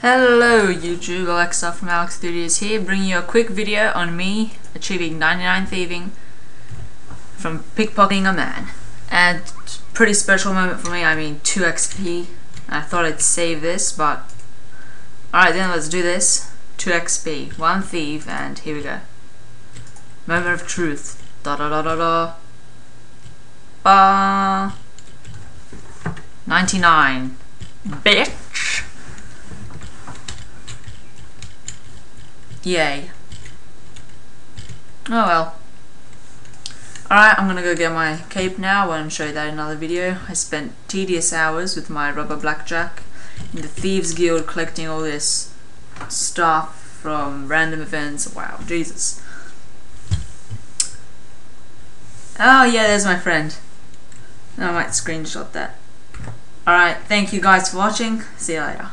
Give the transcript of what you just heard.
Hello YouTube, Alexa from Alek Studios here, bringing you a quick video on me achieving 99 thieving from pickpocketing a man. And pretty special moment for me, I mean 2 XP. I thought I'd save this, but alright then let's do this. 2 XP, 1 thief, and here we go. Moment of truth. Da da da da da. Ba. 99. Bitch. Yay. Oh well. Alright, I'm gonna go get my cape now and show you that in another video. I spent tedious hours with my rubber blackjack in the Thieves Guild collecting all this stuff from random events. Wow, Jesus. Oh yeah, there's my friend. I might screenshot that. Alright, thank you guys for watching. See you later.